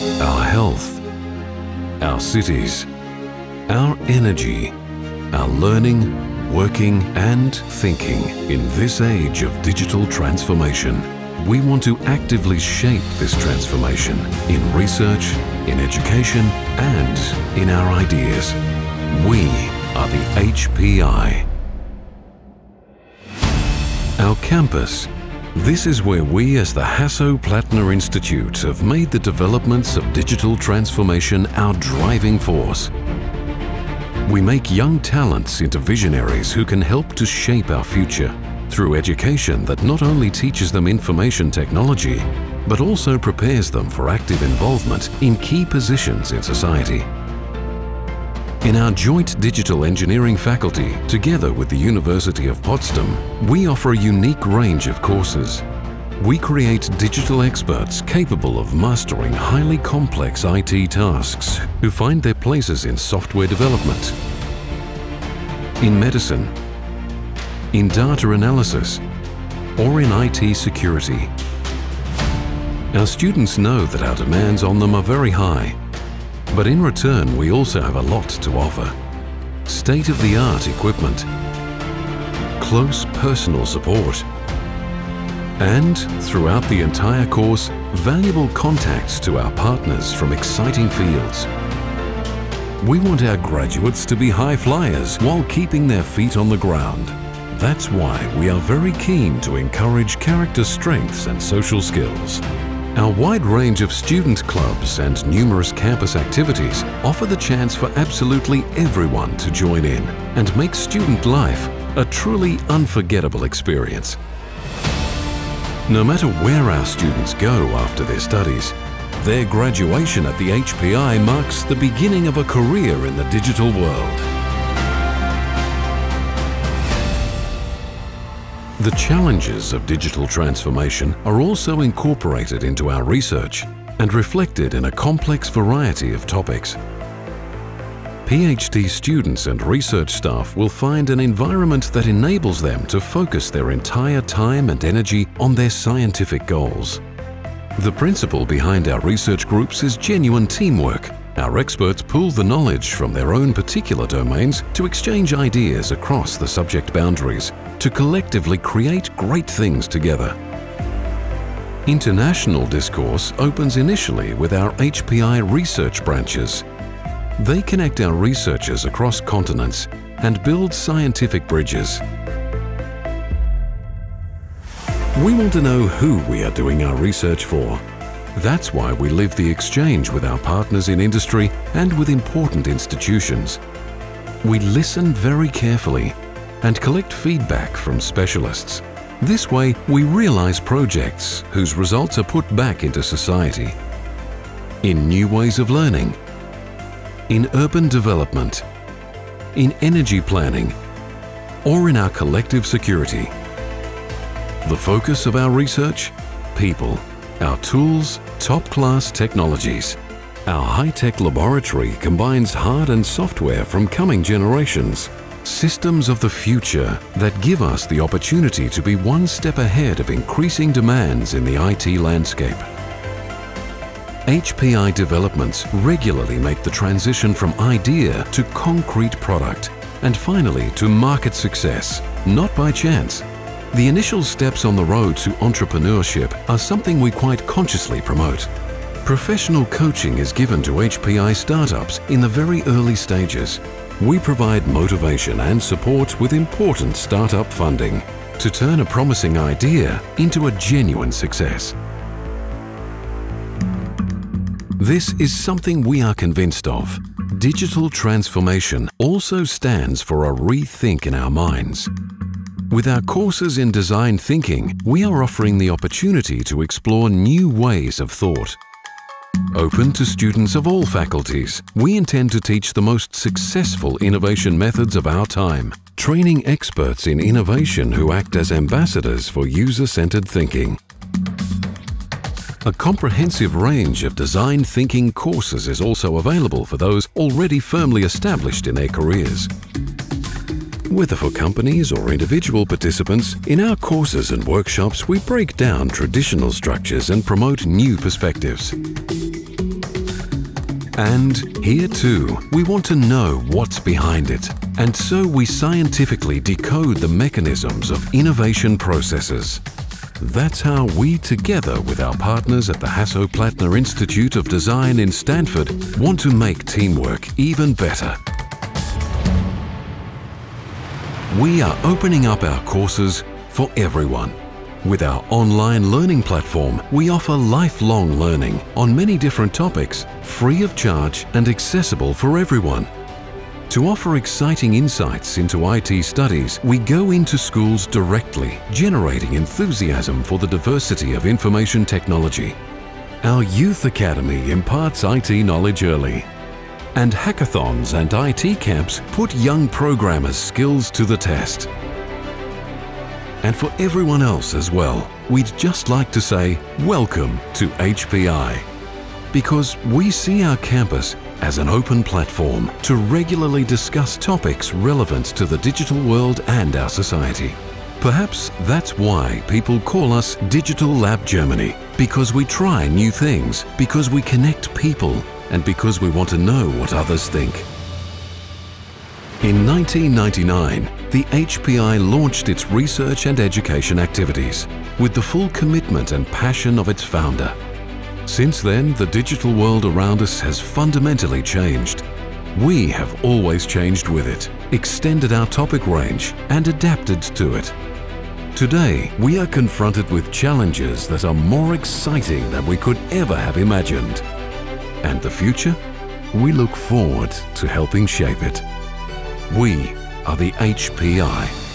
our health, our cities, our energy, our learning, working and thinking. In this age of digital transformation, we want to actively shape this transformation in research, in education and in our ideas. We are the HPI. Our campus this is where we as the Hasso-Plattner Institute have made the developments of digital transformation our driving force. We make young talents into visionaries who can help to shape our future through education that not only teaches them information technology, but also prepares them for active involvement in key positions in society. In our joint digital engineering faculty, together with the University of Potsdam, we offer a unique range of courses. We create digital experts capable of mastering highly complex IT tasks who find their places in software development, in medicine, in data analysis, or in IT security. Our students know that our demands on them are very high but in return, we also have a lot to offer. State-of-the-art equipment, close personal support, and throughout the entire course, valuable contacts to our partners from exciting fields. We want our graduates to be high flyers while keeping their feet on the ground. That's why we are very keen to encourage character strengths and social skills. Our wide range of student clubs and numerous campus activities offer the chance for absolutely everyone to join in and make student life a truly unforgettable experience. No matter where our students go after their studies, their graduation at the HPI marks the beginning of a career in the digital world. The challenges of digital transformation are also incorporated into our research and reflected in a complex variety of topics. PhD students and research staff will find an environment that enables them to focus their entire time and energy on their scientific goals. The principle behind our research groups is genuine teamwork. Our experts pool the knowledge from their own particular domains to exchange ideas across the subject boundaries to collectively create great things together. International discourse opens initially with our HPI research branches. They connect our researchers across continents and build scientific bridges. We want to know who we are doing our research for. That's why we live the exchange with our partners in industry and with important institutions. We listen very carefully and collect feedback from specialists. This way, we realize projects whose results are put back into society. In new ways of learning, in urban development, in energy planning, or in our collective security. The focus of our research? People. Our tools? Top-class technologies. Our high-tech laboratory combines hard and software from coming generations Systems of the future that give us the opportunity to be one step ahead of increasing demands in the IT landscape. HPI developments regularly make the transition from idea to concrete product and finally to market success, not by chance. The initial steps on the road to entrepreneurship are something we quite consciously promote. Professional coaching is given to HPI startups in the very early stages we provide motivation and support with important startup funding to turn a promising idea into a genuine success. This is something we are convinced of. Digital transformation also stands for a rethink in our minds. With our courses in design thinking, we are offering the opportunity to explore new ways of thought Open to students of all faculties, we intend to teach the most successful innovation methods of our time, training experts in innovation who act as ambassadors for user-centered thinking. A comprehensive range of design thinking courses is also available for those already firmly established in their careers. Whether for companies or individual participants, in our courses and workshops we break down traditional structures and promote new perspectives. And here too, we want to know what's behind it. And so we scientifically decode the mechanisms of innovation processes. That's how we, together with our partners at the Hasso-Plattner Institute of Design in Stanford, want to make teamwork even better. We are opening up our courses for everyone. With our online learning platform, we offer lifelong learning on many different topics, free of charge and accessible for everyone. To offer exciting insights into IT studies, we go into schools directly, generating enthusiasm for the diversity of information technology. Our Youth Academy imparts IT knowledge early. And hackathons and IT camps put young programmers' skills to the test. And for everyone else as well, we'd just like to say welcome to HPI. Because we see our campus as an open platform to regularly discuss topics relevant to the digital world and our society. Perhaps that's why people call us Digital Lab Germany, because we try new things, because we connect people, and because we want to know what others think. In 1999, the HPI launched its research and education activities with the full commitment and passion of its founder, since then, the digital world around us has fundamentally changed. We have always changed with it, extended our topic range and adapted to it. Today, we are confronted with challenges that are more exciting than we could ever have imagined. And the future? We look forward to helping shape it. We are the HPI.